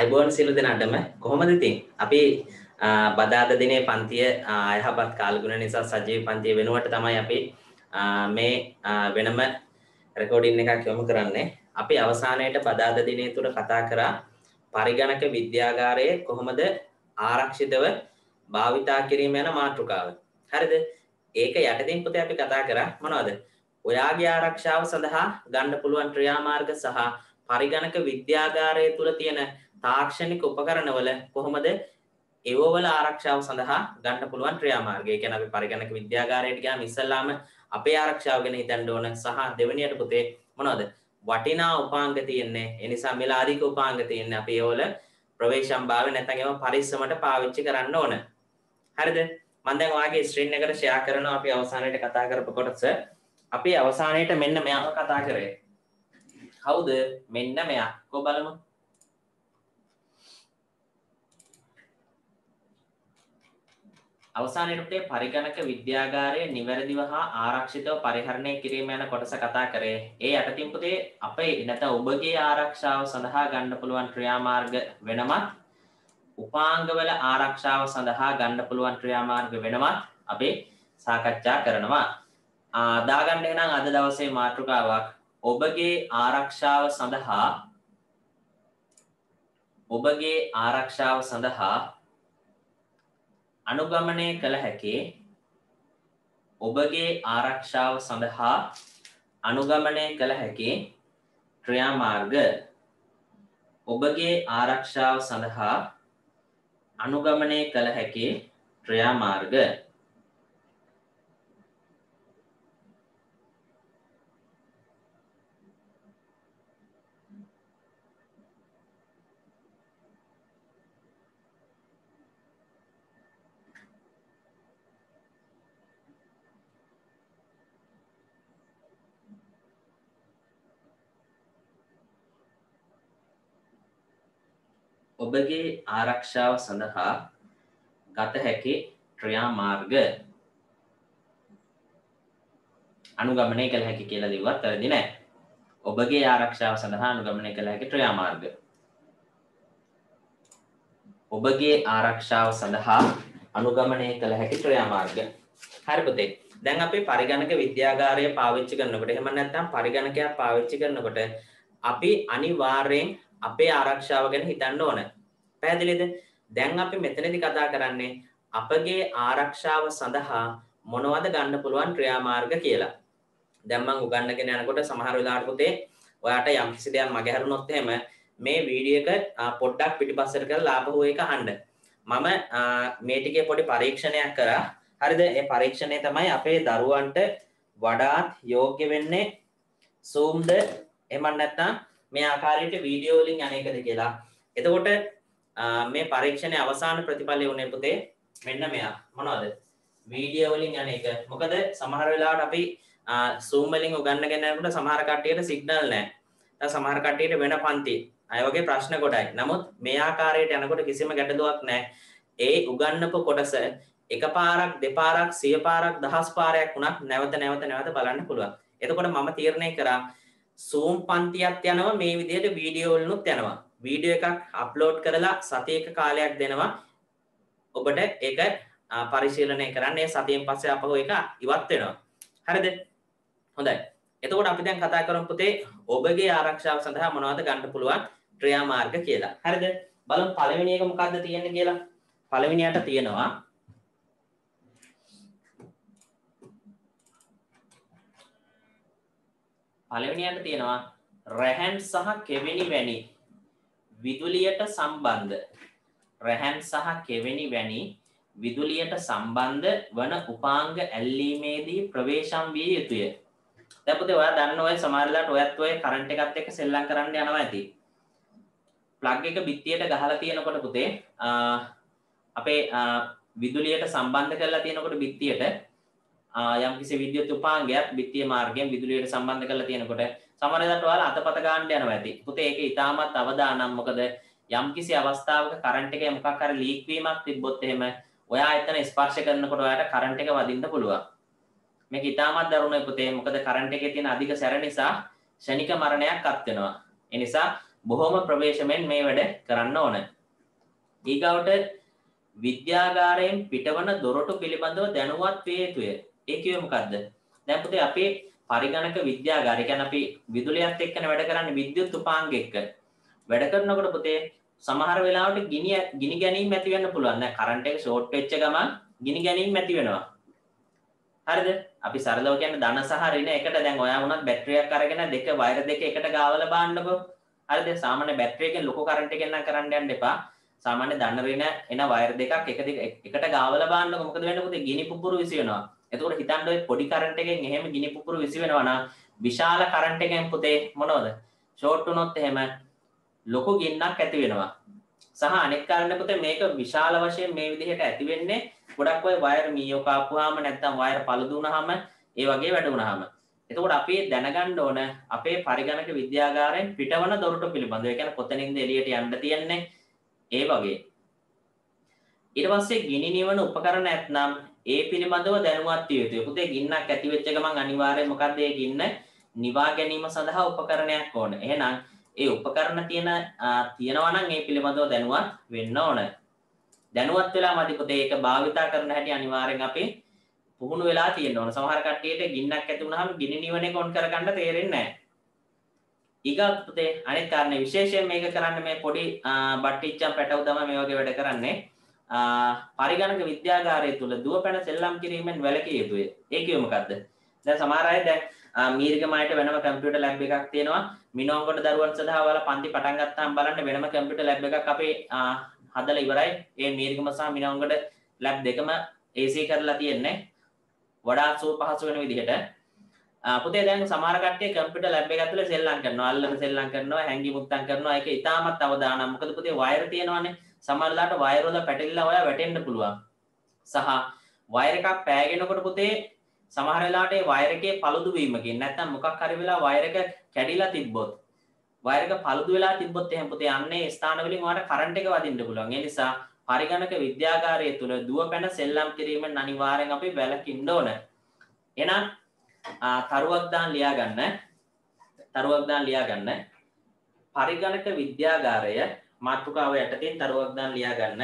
අයිබෝන් සිලු දෙනාටම කොහොමද ඉතින්? අපි බදාද දිනේ පන්තිය අයහපත් කාල්ගුණ නිසා සජීව පන්තිය වෙනුවට තමයි අපි මේ වෙනම රෙකෝඩින් එකක් යොමු කරන්නේ. අපි අවසානයට බදාද දිනේ තුර කතා කරා පරිගණක විද්‍යාගාරයේ කොහොමද ආරක්ෂිතව භාවිතා කිරීම යන මාතෘකාව. හරිද? ඒක යටතින් පුතේ අපි කතා කරා. මොනවද? ඔයාගේ ආරක්ෂාව සඳහා ගන්න පුළුවන් ක්‍රියාමාර්ග සහ පරිගණක විද්‍යාගාරය තුළ තියෙන තාක්ෂණික උපකරණවල කොහොමද ඒවෝවල ආරක්ෂාව සඳහා ගන්න පුළුවන් ක්‍රියාමාර්ගය? ගැන අපි පරිගණක විද්‍යාගාරයට ගියාම ඉස්සල්ලාම අපේ ආරක්ෂාව ගැන හිතන්න ඕන සහ දෙවෙනියට පුතේ මොනවද? වටිනා උපාංග තියෙන්නේ. ඒ නිසා මිලාදික උපාංග තියෙන්නේ අපි ඒවල ප්‍රවේශම් භාවය නැත්නම් ඒවා පරිස්සමට පාවිච්චි කරන්න ඕන. හරිද? මම දැන් ඔයාගේ ස්ක්‍රීන් එකට ෂෙයා කරනවා. අපි අවසානයේට කතා කරපු කොටස. අපි අවසානයේට මෙන්න මෙයාම කතා කරේ. කවුද? මෙන්න මෙයා. කො බලමු. අවසානයටේ පරිගණක විද්‍යාගාරය නිවැරදිව හා ආරක්ෂිතව පරිහරණය කිරීම යන කොටස කතා කරේ. ඒ යටතින් පුතේ අපේ නැත ඔබගේ ආරක්ෂාව සඳහා ගන්න පුළුවන් ක්‍රියාමාර්ග වෙනමත් උපාංගවල ආරක්ෂාව සඳහා ගන්න පුළුවන් ක්‍රියාමාර්ග වෙනමත් අපේ සාකච්ඡා කරනවා. ආදාගන්න නම් අද දවසේ මාතෘකාවක්. ඔබගේ ආරක්ෂාව සඳහා ඔබගේ ආරක්ෂාව සඳහා අනුගමනය කළ හැකේ ඔබගේ ආරක්ෂාව සඳහා අනුගමනය කළ හැකි ක්‍රියාමාර්ග ඔබගේ ආරක්ෂාව සඳහා අනුගමනය කළ හැකි ක්‍රියාමාර්ග ඔබගේ ආරක්ෂාව සඳහා ගත හැකි ක්‍රියාමාර්ග අනුගමනය කළ හැකි කියලා දිවත් වැරදි නෑ. ඔබගේ ආරක්ෂාව සඳහා අනුගමනය කළ හැකි ක්‍රියාමාර්ග. ඔබගේ ආරක්ෂාව සඳහා අනුගමනය කළ හැකි ක්‍රියාමාර්ග. හරිපතේ දැන් අපි පරිගණක විද්‍යාගාරය පාවිච්චි කරනකොට එහෙම නැත්නම් පරිගණකයක් පාවිච්චි කරනකොට අපි අනිවාර්යෙන් අපේ ආරක්ෂාව ගැන හිතන්න ඕන. පැදිලිද දැන් අපි මෙතනදි කතා කරන්නේ අපගේ ආරක්ෂාව සඳහා මොනවද ගන්න පුළුවන් ක්‍රියාමාර්ග කියලා. දැම්මං උගන්නගෙන යනකොට සමහර වෙලාට පුතේ ඔයාට යම් කිසි දෙයක් මගහැරුණොත් එහෙම මේ වීඩියෝ එක පොඩ්ඩක් පිටිපස්සට කරලා ලාභහුව එක අහන්න. මම මේ ටිකේ පොඩි පරීක්ෂණයක් කරා. හරිද? ඒ පරීක්ෂණය තමයි අපේ දරුවන්ට වඩාත් යෝග්‍ය වෙන්නේ. සූම්ද? එමන් නැත්නම් මේ ආකාරයට වීඩියෝ වලින් අනේකද කියලා. එතකොට මේ පරීක්ෂණය අවසාන ප්‍රතිඵලය වුණේ පුතේ මෙන්න මෙයා. මොනවද? වීඩියෝ වලින් අනේක. මොකද සමහර වෙලාවට අපි Zoom වලින් උගන්වගෙන යනකොට සමහර කට්ටියට සිග්නල් නැහැ. දැන් සමහර කට්ටියට වෙන පන්ති. අය වගේ ප්‍රශ්න ගොඩයි. නමුත් මේ ආකාරයට යනකොට කිසිම ගැටලුවක් නැහැ. ඒ උගන්වපු කොටස එකපාරක් දෙපාරක් සිය පාරක් දහස් පාරයක් වුණත් නැවත නැවත නැවත බලන්න පුළුවන්. එතකොට මම තීරණය කරා සූම් පන්තියක් යනවා මේ විදියට වීඩියෝල්නුත් යනවා වීඩියෝ එකක් අප්ලෝඩ් කරලා සතියක කාලයක් දෙනවා. ඔබට ඒක පරිශීලනය කරන්නේ. සතියෙන් පස්සේ අපහෝ එක ඉවත් වෙනවා. හරිද? හොඳයි. එතකොට අපි දැන් කතා කරමු පුතේ ඔබගේ ආරක්ෂාව සඳහා මොනවද ගන්න පුළුවන්? ක්‍රියාමාර්ග කියලා. හරිද? බලමු පළවෙනි එක මොකද්ද තියෙන්නේ කියලා. පළවෙනියට තියෙනවා. පළවෙනියට තියෙනවා රැහැන් සහ කෙවෙනි වැනි. විදුලියට සම්බන්ධ රැහැන් සහ කෙවෙනි වැනි විදුලියට සම්බන්ධ වන උපාංග ඇල්ලීමේදී ප්‍රවේශම් විය යුතුය. දැන් පුතේ ඔයා දන්න ඔය සමහරලාට ඔයත් ඔය කරන්ට් එකත් එක්ක සෙල්ලම් කරන්න යනවා ඇති. ප්ලග් එක බිත්තියට ගහලා තියෙනකොට පුතේ අපේ විදුලියට සම්බන්ධ කරලා තියෙනකොට බිත්තියට යම් කිසි විද්‍යුත් උපාංගයක් බිත්තිය මාර්ගයෙන් විදුලියට සම්බන්ධ කරලා තියෙනකොට සමහරවිට ඔයාලා අතපත ගන්න යනවා ඇති. පුතේ ඒක ඊටමත් අවදානම් මොකද යම් කිසි අවස්ථාවක කරන්ට් එකේ මොකක් හරි ලීක් වීමක් තිබ්බොත් එහෙම ඔයා එතන ස්පර්ශ කරනකොට ඔයාට කරන්ට් එක වදින්න පුළුවන්. මේක ඊටමත් දරුණුයි පුතේ. මොකද කරන්ට් එකේ තියෙන අධික සැර නිසා ෂණික මරණයක් අත් වෙනවා. ඒ නිසා බොහොම ප්‍රවේශමෙන් මේ වැඩ කරන්න ඕන ඊගවට විද්‍යාගාරයෙන් පිටවන දොරටු පිළිබඳව දැනුවත් වේ යුතුය ඒ කිව්වේ මොකද්ද දැන් පුතේ අපේ පරිගණක විද්‍යාගාරය කියන්නේ අපි විදුලියත් එක්කන වැඩ කරන්නේ විද්‍යුත් උපාංග එක්ක. වැඩ කරනකොට පුතේ සමහර වෙලාවට ගිනි ගිනි ගැනීම ඇති වෙන්න පුළුවන්. දැන් කරන්ට් එක ෂෝට් වෙච්ච ගමන් ගිනි ගැනීම ඇති වෙනවා. හරිද? අපි සරලව කියන්නේ ධන සහ ඍණ එකට දැන් ඔයා වුණත් බැටරියක් අරගෙන දෙක වයර් දෙක එකට ගාවලා බාන්නකෝ. හරිද? සාමාන්‍ය බැටරි එකෙන් ලොකු කරන්ට් එකෙන් නම් කරන්න යන්න එපා. සාමාන්‍ය ධන ඍණ එන වයර් දෙකක් එක දෙක එකට ගාවලා බාන්නකෝ. මොකද වෙන්නේ පුතේ? ගිනි පුපුරු විසි වෙනවා එතකොට හිතන්න ඔය පොඩි කරන්ට් එකෙන් එහෙම ගිනි පුපුරු විසි වෙනවා නම් විශාල කරන්ට් එකෙන් පුතේ මොනවද ෂෝට් වුණොත් එහෙම ලොකු ගින්නක් ඇති වෙනවා සහ අනෙක් කාරණේ පුතේ මේක විශාල වශයෙන් මේ විදිහට ඇති වෙන්නේ ගොඩක් ඔය වයර් මීයෝ කාපුවාම නැත්තම් වයර් පළුදු වුණාම ඒ වගේ වැඩ වුණාම එතකොට අපි දැනගන්න ඕන අපේ පරිගණක විද්‍යාගාරයෙන් පිටවන දොරටු පිළිබඳව. ඒ කියන්නේ කොතනින්ද එළියට යන්න තියන්නේ ඒ වගේ. ඊට පස්සේ ගිනි නිවන උපකරණ නැත්නම් ඒ පිළිබඳව දැනුවත් විය යුතුයි. පුතේ ගින්නක් ඇති වෙච්ච ගමන් අනිවාර්යයෙන් මොකද්ද ඒ ගින්න නිවා ගැනීම සඳහා උපකරණයක් ඕන. එහෙනම් ඒ උපකරණ තියෙන තියෙනවා නම් ඒ පිළිබඳව දැනුවත් වෙන්න ඕන. දැනුවත් වෙලා මදි පොතේ ඒක භාවිතා කරන හැටි අනිවාර්යෙන් අපි පුහුණු වෙලා තියෙන්න ඕන. සමහර කට්ටියට ගින්නක් ඇති වුණාම ගිනි නිවන එක ඔන් කරගන්න තේරෙන්නේ නැහැ. ඊගා පුතේ අනෙක් කාරණේ විශේෂයෙන් මේක කරන්න මේ පොඩි බට්ටිච්චම් පැටව තමයි මේ වගේ වැඩ කරන්නේ. පරිගණක විද්‍යාගාරය තුල දුවපැන සෙල්ලම් කිරීමෙන් වැළකී යුතුය. ඒ කිව්ව මොකද්ද? දැන් සමහර අය දැන් මීරිගමයට වෙනම කම්පියුටර් ලැබ් එකක් තියෙනවා. මිනෝංගොඩ දරුවන් සඳහා ඔයාලා පන්ති පටන් ගත්තාම බලන්න වෙනම කම්පියුටර් ලැබ් එකක් අපේ හදලා ඉවරයි. ඒ මීරිගම සහ මිනෝංගොඩ ලැබ් දෙකම AC කරලා තියෙන්නේ. වඩාත් සුව පහසු වෙන විදිහට. පුතේ දැන් සමහර කට්ටිය කම්පියුටර් ලැබ් එක ඇතුලේ සෙල්ලම් කරනවා. අල්ලන සෙල්ලම් කරනවා, හැංගි මුත්තම් කරනවා. ඒක ඉතාමත් අවදානම්. මොකද පුතේ වයර් තියෙනවානේ. සමහරලාට වයර් වල පැටලිලා ඔයා වැටෙන්න පුළුවන්. සහ වයර් එකක් පෑගෙනකොට පුතේ සමහර වෙලාවට ඒ වයර් එකේ paludu වීමකින් නැත්නම් මොකක් හරි වෙලා වයර් එක කැඩිලා තිබ්බොත් වයර් එක paludu වෙලා තිබ්බොත් එහෙනම් පුතේ අන්නේ ස්ථාන වලින් ඔයාලට කරන්ට් එක වදින්න පුළුවන්. ඒ නිසා පරිගණක විද්‍යාගාරය තුළ දුව පැන සෙල්ලම් කිරීමෙන් අනිවාර්යෙන් අපි වැළකින්න ඕන. එහෙනම් තරුවක් දාන් ලියා ගන්න. තරුවක් දාන් ලියා ගන්න. පරිගණක විද්‍යාගාරය මාතෘකාව යටතේ තරුවක් දාන් ලියා ගන්න.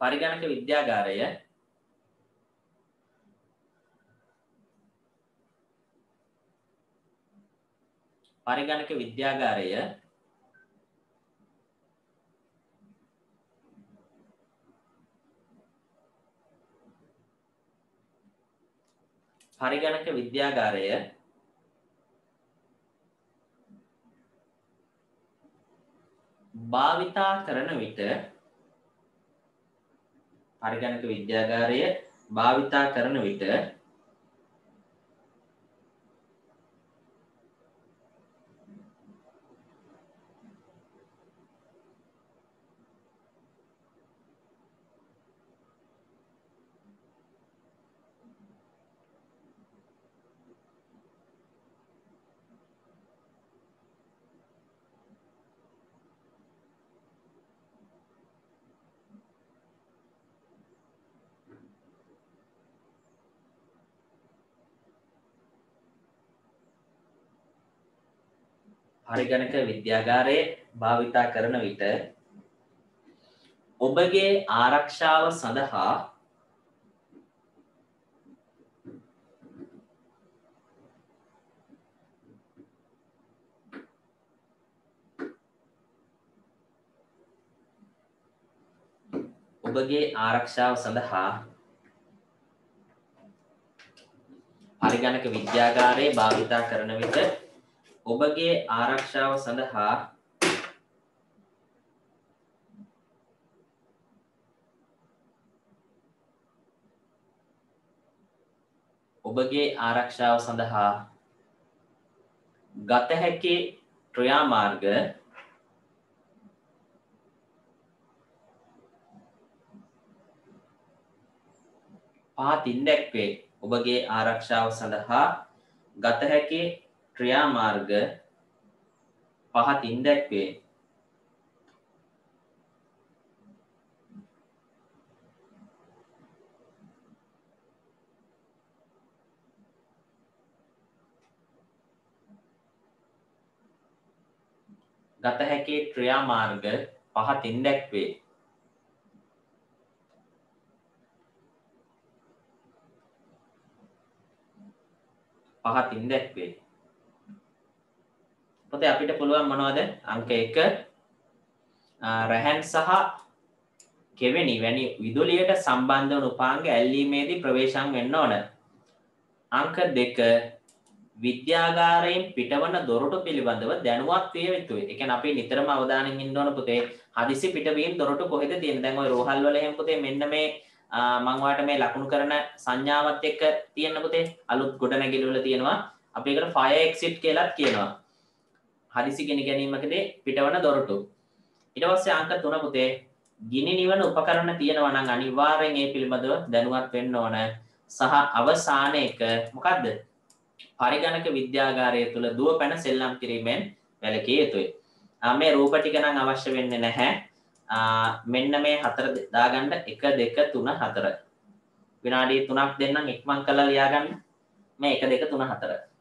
පරිගණක විද්‍යාගාරය. පරිගණක විද්‍යාගාරය. පරිගණක විද්‍යාගාරය. භාවිතා කරන විට පරිගණක විද්‍යාගාරය භාවිතා කරන විට පරිගණක විද්‍යාගාරයේ භාවිතා කරන විට ඔබගේ ආරක්ෂාව සඳහා ඔබගේ ආරක්ෂාව සඳහා පරිගණක විද්‍යාගාරයේ භාවිතා කරන විට ඔබගේ ආරක්ෂාව සඳහා ඔබගේ ආරක්ෂාව සඳහා ගත හැකි ක්‍රියාමාර්ග පහතින් දැක්වේ ඔබගේ ආරක්ෂාව සඳහා ගත හැකි ක්‍රියාමාර්ග පහතින් දැක්වේ. ගත හැකි ක්‍රියාමාර්ග පහතින් දැක්වේ. පහතින් දැක්වේ. පොතේ අපිට පුළුවන් මොනවද අංක එක රැහැන් සහ කෙවෙනි වැනි විදුලියට සම්බන්ධ වන උපාංග ඇල්ලීමේදී ප්‍රවේශම් වෙන්න ඕන. අංක දෙක විද්‍යාගාරයෙන් පිටවන දොරටු පිළිබඳව දැනුවත් විය යුතුයි. ඒ කියන්නේ අපි නිතරම අවධානයෙන් ඉන්න ඕන පුතේ. හදිසි පිටවීම දොරටු කොහෙද තියෙන්නේ? දැන් ওই රෝහල් වල එහෙම පුතේ මෙන්න මේ මම ඔයාලට මේ ලකුණු කරන සංඥාවත් එක්ක තියෙන පුතේ අලුත් ගොඩනැගිලි වල තියෙනවා. අපි ඒකට fire exit කියලාත් කියනවා. හදිසි ගෙන ගැනීමකදී පිටවන දොරටු. ඊට පස්සේ අංක 3 පුතේ ගිනි නිවන උපකරණ තියෙනවා නම් අනිවාර්යෙන් ඒ පිළිබඳව දැනුවත් වෙන්න ඕන. සහ අවසානයක මොකද්ද? පරිගණක විද්‍යාගාරය තුළ දුව පැන සෙල්ලම් කිරීමෙන් වැළකිය යුතුයි. මේ රූප ටික නම් අවශ්‍ය වෙන්නේ නැහැ. මෙන්න මේ හතර දාගන්න 1 2 3 4. විනාඩි 3ක් දෙන්නම් ඉක්මන් කරලා ලියාගන්න. මේ 1 2 3 4.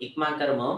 ඉක්මන් කරමු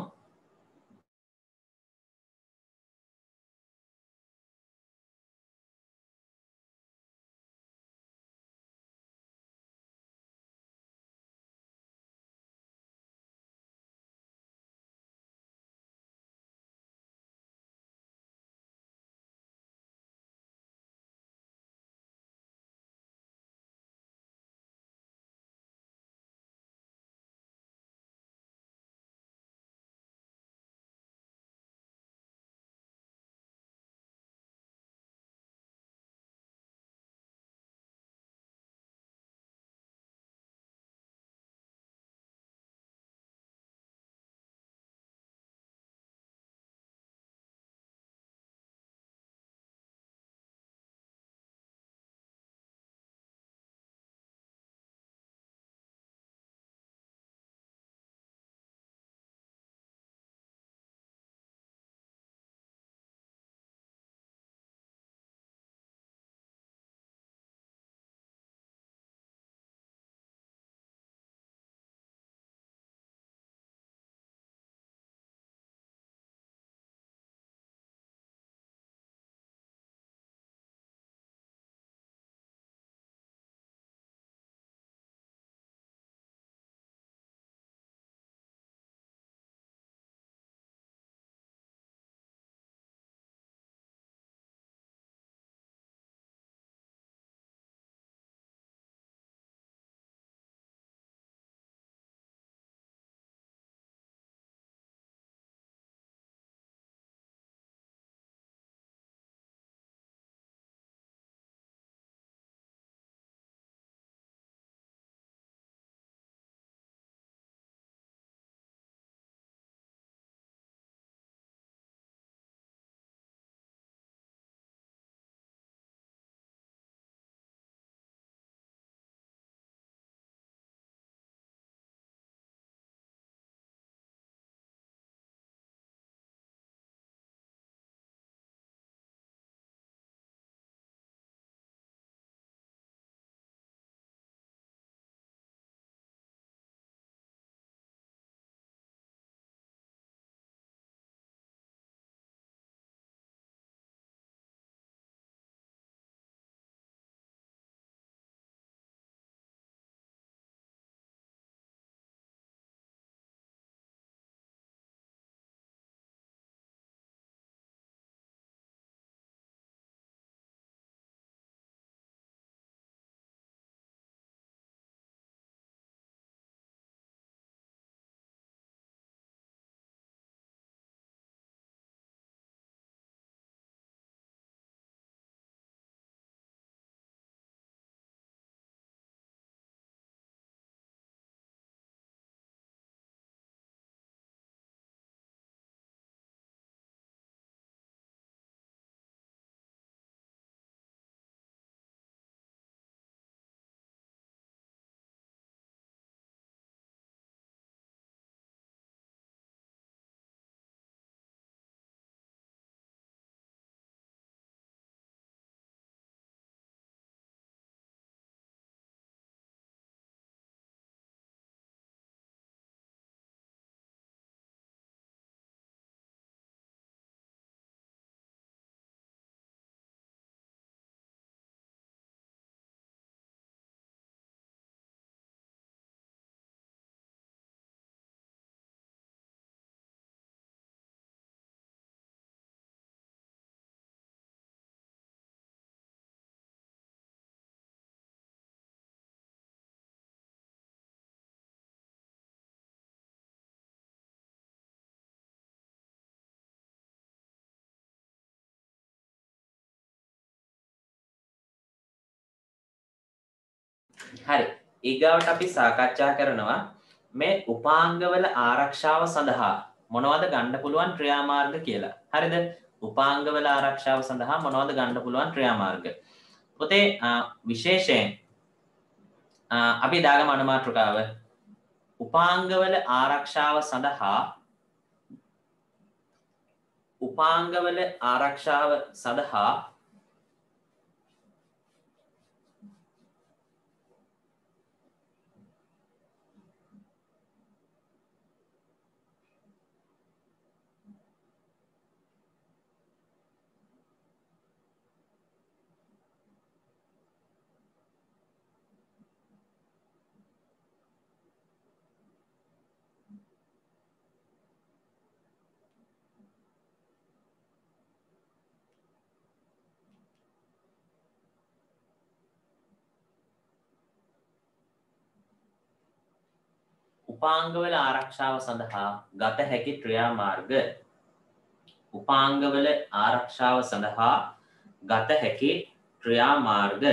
හරි. ඊගාවට අපි සාකච්ඡා කරනවා මේ උපාංගවල ආරක්ෂාව සඳහා මොනවද ගණ්ඩ පුළුවන් ක්‍රියාමාර්ග කියලා. හරිද? උපාංගවල ආරක්ෂාව සඳහා මොනවද ගණ්ඩ පුළුවන් ක්‍රියාමාර්ග? පොතේ විශේෂයෙන් අපි දාගම අනුමාතෘකාව උපාංගවල ආරක්ෂාව සඳහා උපාංගවල ආරක්ෂාව සඳහා උපාංගවල ආරක්ෂාව සඳහා ගත හැකි ක්‍රියාමාර්ග. උපාංගවල ආරක්ෂාව සඳහා ගත හැකි ක්‍රියාමාර්ග.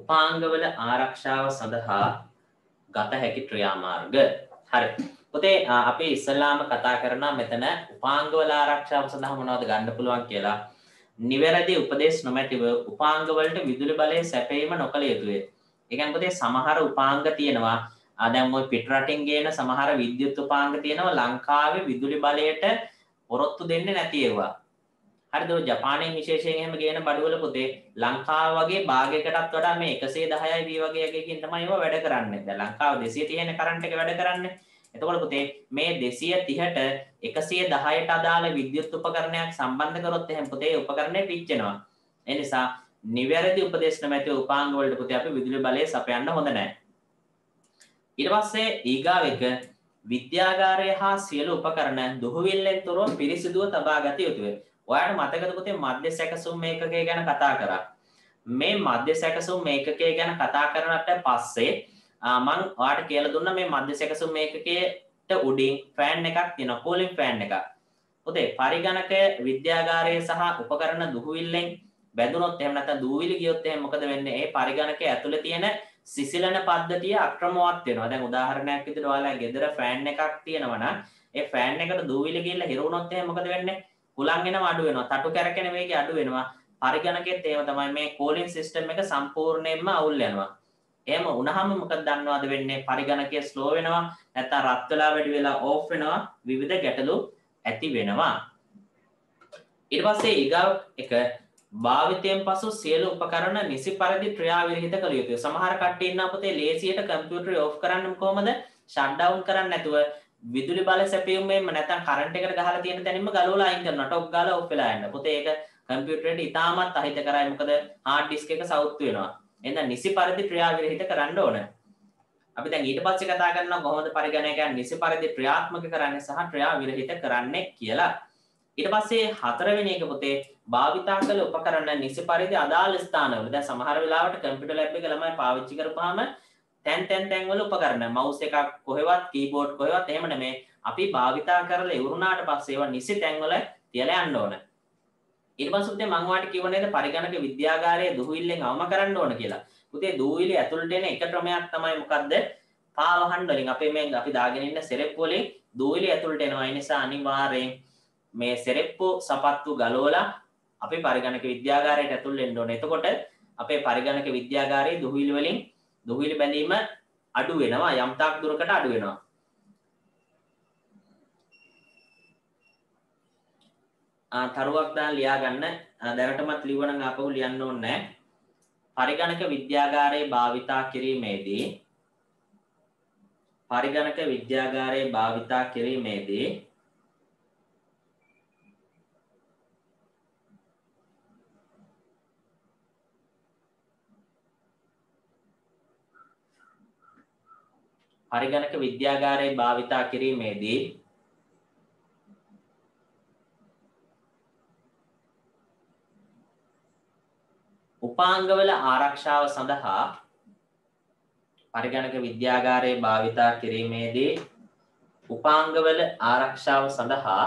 උපාංගවල ආරක්ෂාව සඳහා ගත හැකි ක්‍රියාමාර්ග. හරි. පොතේ අපි ඉස්සල්ලාම කතා කරන මෙතන උපාංගවල ආරක්ෂාව සඳහා මොනවද ගන්න පුළුවන් කියලා. නිවැරදි උපදේශ නොමැතිව උපාංගවලට විදුලි බලය සැපීම නොකළ යුතුවේ එකන් පොතේ සමහර උපාංග තියෙනවා. අදැම් ඔය පිටරටින් ගේන සමහර විද්‍යුත් උපාංග තියෙනවා. ලංකාවේ විදුලි බලයට පොරොත්තු දෙන්න නැතිේවා හරිද ජපානයෙන් විශේෂයෙන් එහෙම ගේන බඩුවල පුතේ ලංකාව වගේ භාගයකටත් වඩා මේ 110යි V වගේ එකකින් තමයි ඒවා වැඩ කරන්නේ. දැන් ලංකාව 230 කරන්ට් එක වැඩ කරන්නේ. එතකොට පුතේ මේ 230ට 110ට අදාළ විද්‍යුත් උපකරණයක් සම්බන්ධ කරොත් එහෙනම් පුතේ උපකරණය පිච්චෙනවා. ඒ නිසා නිවැරදි උපදේශ නැමැති උපාංග වලට පුතේ අපි විදුලි බලය සපයන්න හොඳ නැහැ. ඊට පස්සේ ඊගාව එක විද්‍යාගාරය හා සියලු උපකරණ දුහවිල්ලෙන් තොරව පිරිසිදුව තබා ගත යුතුය. ඔයාට මතකද පුතේ මධ්‍ය සැකසුම් මේකකය ගැන කතා කරා? මේ මධ්‍ය සැකසුම් මේකකය ගැන කතා කරනට පස්සේ මං වාට කියල දුන්න මේ මධ්‍ය සැකසුම් මේකකයට උඩින් ෆෑන් එකක් තින කෝලින් ෆෑන් එක පුතේ පරිගණක විද්‍යාගාරය සහ උපකරන දුහවිල්ලෙන් බැදුනොත් එමනත දූවිලි ගියොත්තේ මොකද වෙන්න? ඒ පරිගණක ඇතුළ තියෙන සිසිලන පද්ධතිය අක්‍රමවත් වෙනවා. දැන් උදාහරණයක් විදිහට ඔයාලා ගෙදර ෆෑන් එකක් තියෙනවනම් ඒ ෆෑන් එකට දූවිලි ගිහලා හිරුණොත් එහෙනම් මොකද වෙන්නේ? හුලංගෙන අඩු වෙනවා. තටු කැරකෙන වේගය අඩු වෙනවා. පරිගණකෙත් ඒව තමයි. මේ කෝලින් සිස්ටම් එක සම්පූර්ණයෙන්ම අවුල් යනවා. එහෙම වුණාම මොකද දන්නවද වෙන්නේ? පරිගණකය ස්ලෝ වෙනවා. නැත්නම් රත් වෙලා වැඩි වෙලා ඕෆ් වෙනවා. විවිධ ගැටලු ඇති වෙනවා. ඊට පස්සේ ඊගාව එක භාවිතයෙන් පසු සියලු උපකරණ නිසි පරිදි ක්‍රියාවිරහිත කළ යුතුය. සමහර කට්ටිය ඉන්න අපතේ ලේසියට කම්පියුටර් ඕෆ් කරන්න කොහමද? ෂට් ඩවුන් කරන්න නැතුව විදුලි බල සැපියුමේම නැත්නම් කරන්ට් එකට ගහලා තියෙන තැනින්ම ගලවලා අයින් කරනවා ටොප් ගාලා ඔෆ් වෙලා යන්න. පොතේ ඒක කම්පියුටරේට ඉතාමත් අහිත කරයි මොකද හાર્ඩ් ඩිස්ක් එක සවුත් වෙනවා. එහෙනම් නිසි පරිදි ක්‍රියාවිරහිත කරන්න ඕන. අපි දැන් ඊට පස්සේ කතා කරනවා කොහොමද පරිගණකයන් නිසි පරිදි ක්‍රියාත්මක කරන්නේ සහ ක්‍රියාවිරහිත කරන්නේ කියලා. ඊට පස්සේ හතරවෙනි එක පොතේ භාවිතා කළ උපකරණ නිසි පරිදි අදාළ ස්ථානවල දැන් සමහර වෙලාවට කම්පියුටර් ලැබ් එක ළමයි පාවිච්චි කරපුවාම තැන් තැන් තැන්වල උපකරන මවස් එකක් කොහෙවත් කීබෝඩ් කොහෙවත් එහෙම නෙමේ. අපි භාවිතා කරලා ඉවරුණාට පස්සේ ඒවා නිසි තැන්වල තියලා යන්න ඕන. ඊට පස්සේ පුතේ මම ඔයාලට කිව්ව නේද? පරිගණක විද්‍යාගාරයේ දුහවිල්ලෙන් අවම කරන්න ඕන කියලා. පුතේ දුහවිලි ඇතුළට එන එක ක්‍රමයක් තමයි මොකද්ද? පාවහන් වලින් අපේ මේ අපි දාගෙන ඉන්න සෙරෙප්පු වලින් දුහවිලි ඇතුළට එනවා. ඒ නිසා අනිවාර්යෙන් මේ සෙරෙප්පු සපත්තු ගලවලා අපේ පරිගණක විද්‍යාගාරයට ඇතුල් වෙන්න ඕනේ. එතකොට අපේ පරිගණක විද්‍යාගාරයේ දුහවිලි වලින් දුහිලි බැඳීම අඩු වෙනවා යම්තාක් දුරකට අඩු වෙනවා. තරුවක් දා ලියා ගන්න දැනටමත් ලිවන අපහු ලියන්න ඕන්න පරිගණක විද්‍යාගාරයේ භාවිතා කිරීමේදී පරිගණක විද්‍යාගාරයේ භාවිතා කිරීමේදී පරිගණක විද්‍යාගාරයේ භාවිතා කිරීමේදී උපාංගවල ආරක්ෂාව සඳහා පරිගණක විද්‍යාගාරයේ භාවිතා කිරීමේදී උපාංගවල ආරක්ෂාව සඳහා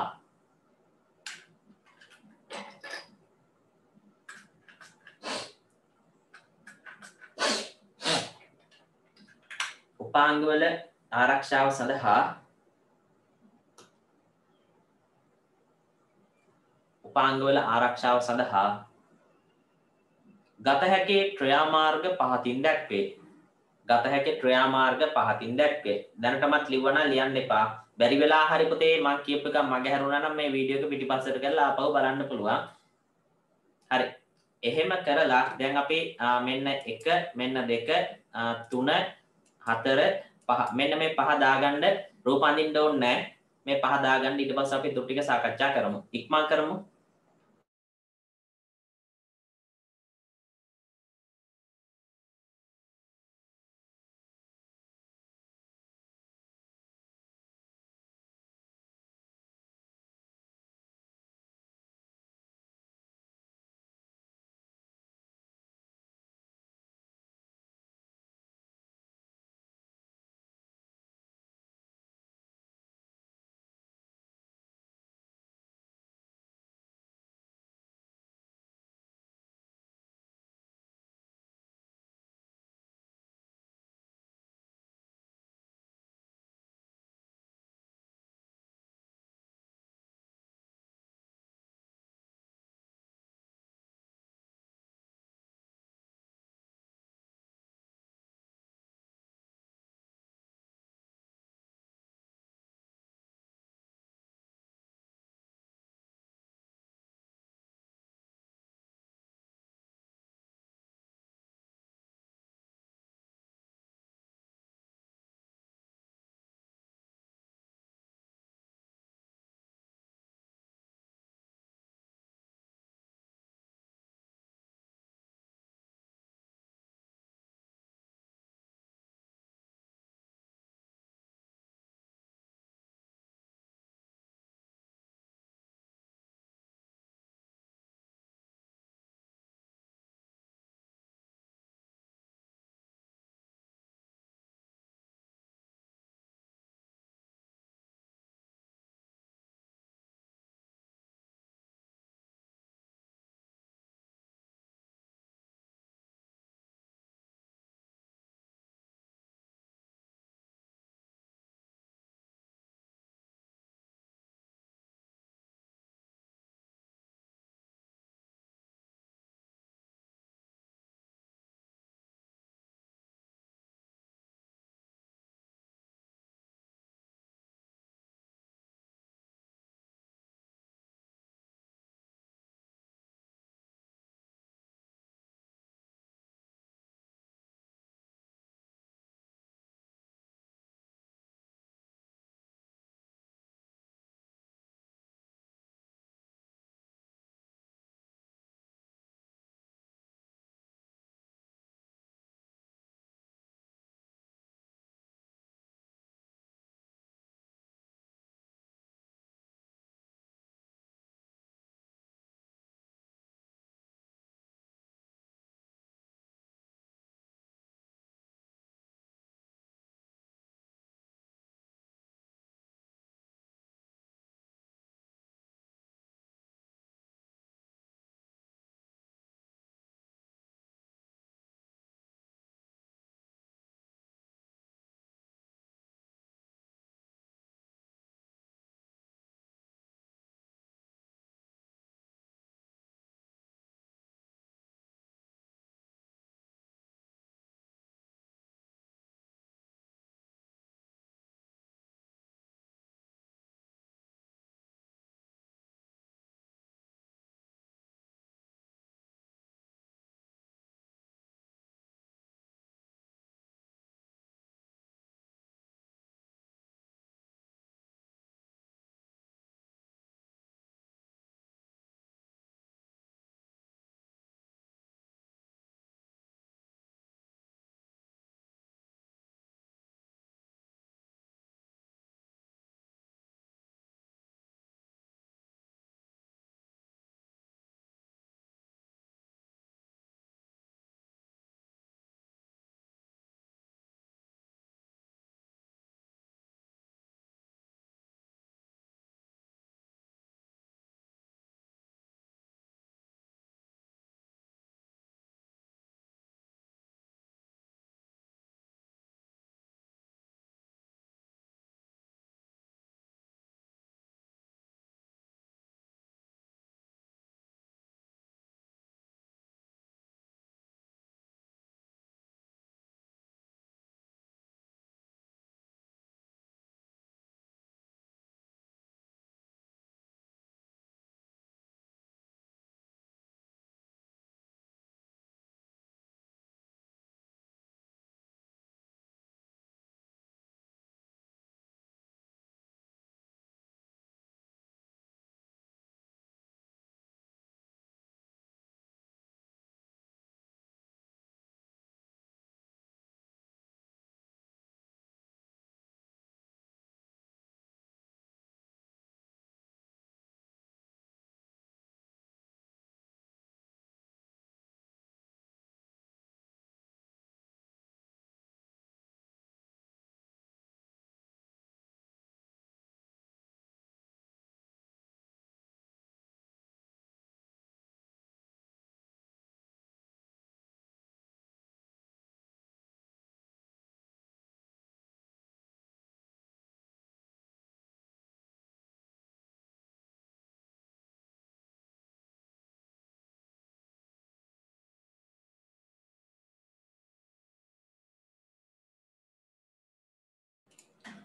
උපාංගවල ආරක්ෂාව සඳහා උපාංගවල ආරක්ෂාව සඳහා ගත හැකි ක්‍රියාමාර්ග පහතින් දැක්වේ ගත හැකි ක්‍රියාමාර්ග පහතින් දැක්වේ. දැනටමත් ලිව්වනම් ලියන්න එපා. බැරි වෙලා හරි පුතේ මම කියපු එක මගේ හැරුණා නම් මේ වීඩියෝ එක පිටිපස්සට කරලා ආපහු බලන්න පුළුවන්. හරි. එහෙම කරලා දැන් අපි මෙන්න 1 මෙන්න 2 3 4 5 මෙන්න මේ පහ දාගන්න රූප අඳින්න ඕනේ නැහැ. මේ පහ දාගන්න ඊට පස්සේ අපි තුට්ටික සාකච්ඡා කරමු. ඉක්මන් කරමු.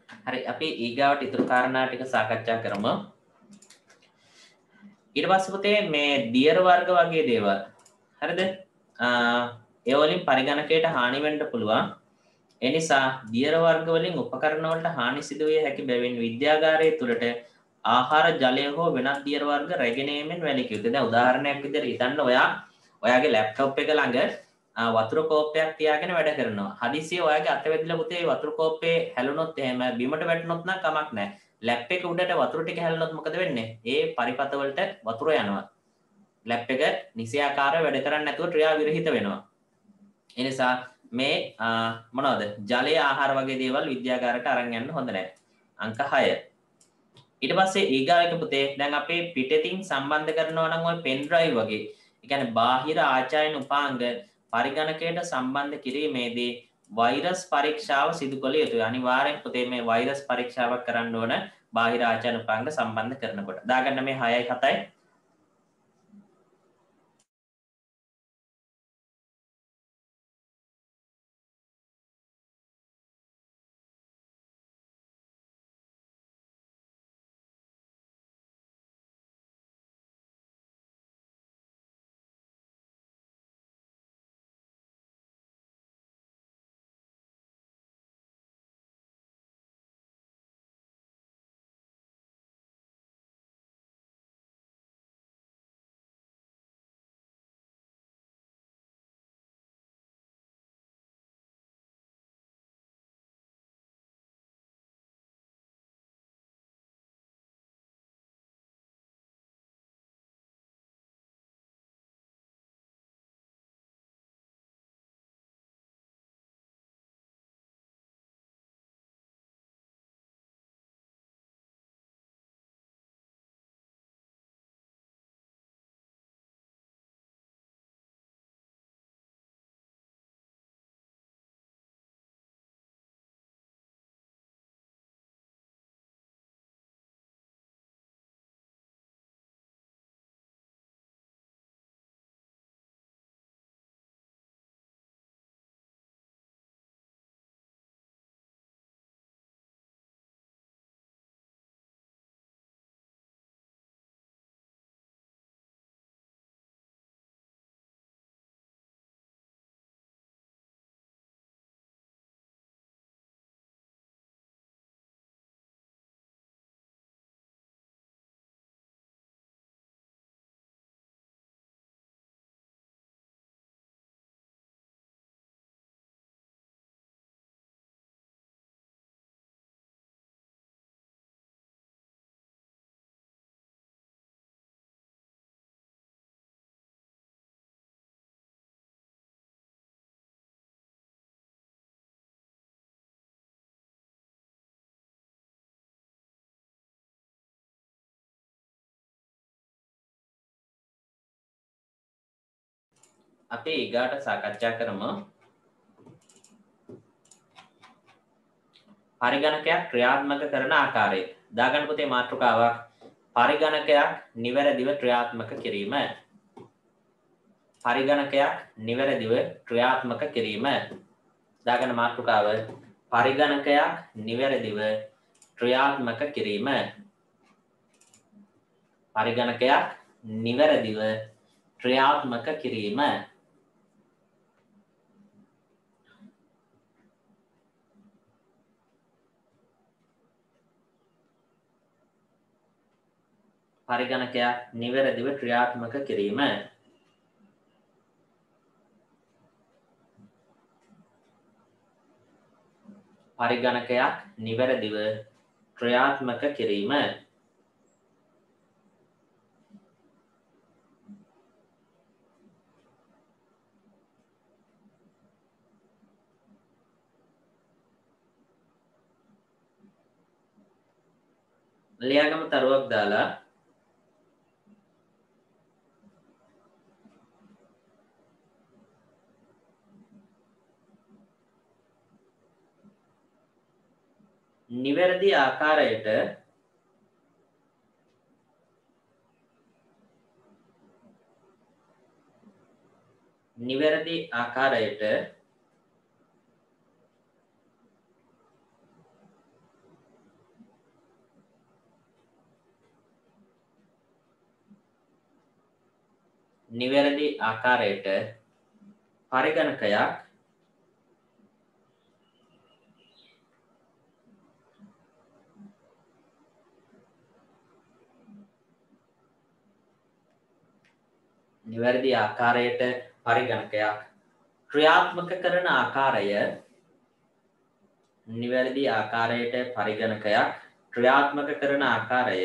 හරි අපි ඊගාවට ඉතුරු කාරණා ටික සාකච්ඡා කරමු. ඊට පස්සේ පුතේ මේ දියර වර්ග වගේ දේවල්. හරිද? ඒ වලින් පරිගණකයට හානි වෙන්න පුළුවන්. ඒ නිසා දියර වර්ග වලින් උපකරණ වලට හානි සිදු විය හැකි බැවින් විද්‍යාගාරය තුළට ආහාර ජලය හෝ වෙනත් දියර වර්ග රැගෙනීමෙන් වැළකී යුතුයි. දැන් උදාහරණයක් විදිහට හිතන්න ඔයා ඔයාගේ ලැප්ටොප් එක ළඟ වතුර කෝප්පයක් තියාගෙන වැඩ කරනවා. හදිසියේ ඔයාගේ අත වැදිලා පුතේ වතුර කෝප්පේ හැලුනොත් එහෙම බිමට වැටුනොත් නම් කමක් නැහැ. ලැප් එක උඩට වතුර ටික හැලුනොත් මොකද වෙන්නේ? ඒ පරිපත වලට වතුර යනවා. ලැප් එක නිසියාකාරව වැඩ කරන්නේ නැතුව ක්‍රියා විරහිත වෙනවා. ඒ නිසා මේ මොනවද? ජලය ආහාර වගේ දේවල් විද්‍යාගාරයට අරන් යන්න හොඳ නැහැ. අංක 6. ඊට පස්සේ ඊගායක පුතේ දැන් අපේ පිටතින් සම්බන්ධ කරනවා නම් ඔය පෙන් ඩ්‍රයිව් වගේ. ඒ කියන්නේ බාහිර ආචායන උපාංග පරිගණකයට සම්බන්ධ කිරීමේදී වෛරස් පරීක්ෂාව සිදු කළ යුතුයි. අනිවාර්යෙන් පුතේ මේ වෛරස් පරීක්ෂාවක් කරන්න ඕන බාහිර ආචාර උපාංග සම්බන්ධ කරනකොට. දාගන්න මේ 6යි 7යි අපි ඊගාට සාකච්ඡා කරමු පරිගණකයක් ක්‍රියාත්මක කරන ආකාරය. දාගන්න පුතේ මාතෘකාවක් පරිගණකයක් නිවැරදිව ක්‍රියාත්මක කිරීම. පරිගණකයක් නිවැරදිව ක්‍රියාත්මක කිරීම. දාගන්න මාතෘකාව පරිගණකයක් නිවැරදිව ක්‍රියාත්මක කිරීම. පරිගණකයක් නිවැරදිව ක්‍රියාත්මක කිරීම පරිගණකයක් නිවැරදිව ක්‍රියාත්මක කිරීම. පරිගණකයක් නිවැරදිව ක්‍රියාත්මක කිරීම. ලියාගම තරුවක් දාලා නිවැරදි ආකාරයට නිවැරදි ආකාරයට නිවැරදි ආකාරයට පරිගණකයක් නිවැරදි ආකාරයට පරිගණකයක් ක්‍රියාත්මක කරන ආකාරය නිවැරදි ආකාරයට පරිගණකයක් ක්‍රියාත්මක කරන ආකාරය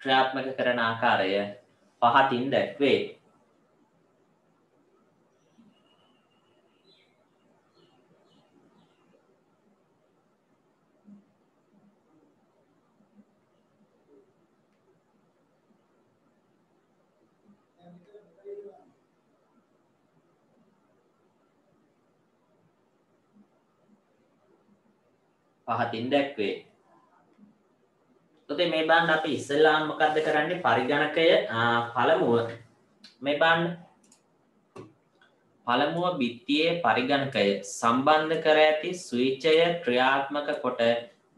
ක්‍රියාත්මක කරන ආකාරය පහතින් දැක්වේ. පහතින් දැක්වේ. තොතේ මේ බාන්න අපි ඉස්සල්ලාම මොකක්ද කරන්නේ? පරිගණකය පළමුුව මේ බාන්න පළමුුව බිත්තියේ පරිගණකය සම්බන්ධ කර ඇති ස්විච්චය ක්‍රියාත්මක කොට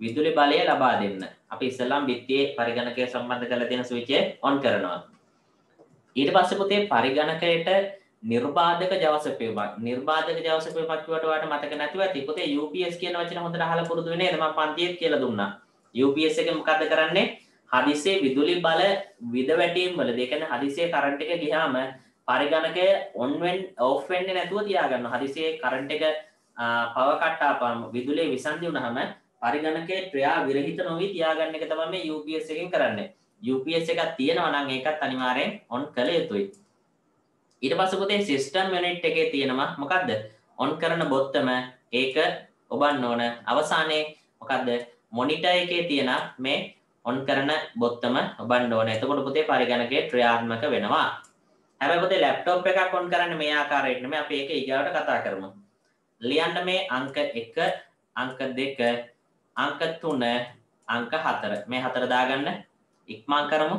විදුලි බලය ලබා දෙන්න. අපි ඉස්සල්ලාම් බිත්තියේ පරිගණකය සම්බන්ධ කළ තියෙන ස්විචය ඔන් කරනවා. ඊට පස්සපුතේ පරිගණකයට නිර්බාධක ජවසපයමක් නිර්බාධක ජවසපය පක්වට මතක නැතිව තිපතේ UPS කියන වචන හොඳට හල පුරුදු වෙන්නේ ම පන්තියත් කියල දුන්නා. UPS එක මොකක්ද කරන්නේ? හදිසේ විදුලි බල විද වැටීම් වල. දෙකන හදිසේ කරන්ට එක ගිහාම පරිගණකය ඔන්වෙන් ඔෆෙන්ඩ නැතුව තියාගන්න. හදිසේ කරන්ට එක පවකට්ටාපාම විදුලේ විසන්ධි වුණහම පරිගණකේ ක්‍රියා විරහිත නොවී තියාගන්න එක තම මේ UPS එකින් කරන්න. UPS එකක් තියෙනවනං ඒකත් අනිවාරයෙන් ඔන් කළ යුතුයි. ඊට පසපුතේ සිිස්ටම් මනිට් එකේ තියෙනවා මොකක්ද ඔන් කරන බොත්තම ඒක ඔබන්න ඕන. අවසානයේ මොකක්ද මොනිට එකේ තියෙන මේ ඔන් කරන බොත්තම ඔබන්න ඕන. එතකොට පුතේ පරිගණකේ ක්‍රියාත්මක වෙනවා. හැබැයි පුතේ ලැප්ටොප් එකක් ඔන් කරන්න මේ ආකාරයට නෙමෙයි. අපි ඒක ඊගාවට කතා කරමු. ලියන්න මේ අංක 1 අංක 2 අංක 3 අංක 4 මේ හතර දාගන්න. ඉක්මන් කරමු.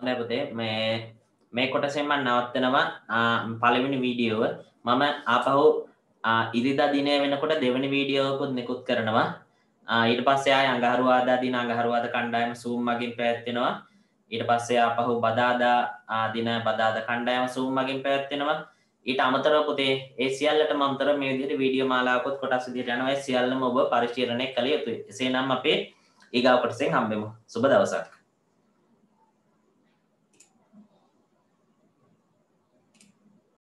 හොඳයි පුතේ මේ මේ කොටසෙන් මම නවත්තනවා පළවෙනි වීඩියෝව. මම ආපහු ඉරිදා දිනය වෙනකොට දෙවැනි වීඩියෝකුත් නිකුත් කරනවා. ඊට පස්සේ ආය අඟහරුවාදා දින අඟහරුවාද කණ්ඩායම සූම් මගින් පැවැත්වෙනවා. ඊට පස්සේ ආපහු බදාදා දින බදාද කණ්ඩායම සූම් මගින් පැවැත්වෙනවා. ඊට අමතර පුතේ ඒ සියල්ලට මම්තර මේ විදිහට වීඩියෝ මාලාවකුත් කොටස් විදිහට යනවා. ඒ සියල්ලම ඔබ පරිශීලනය කළ යුතුයි. එසේනම් අපේ ඊගාව කොටසෙන් හම්බෙමු. සුබ දවසක්.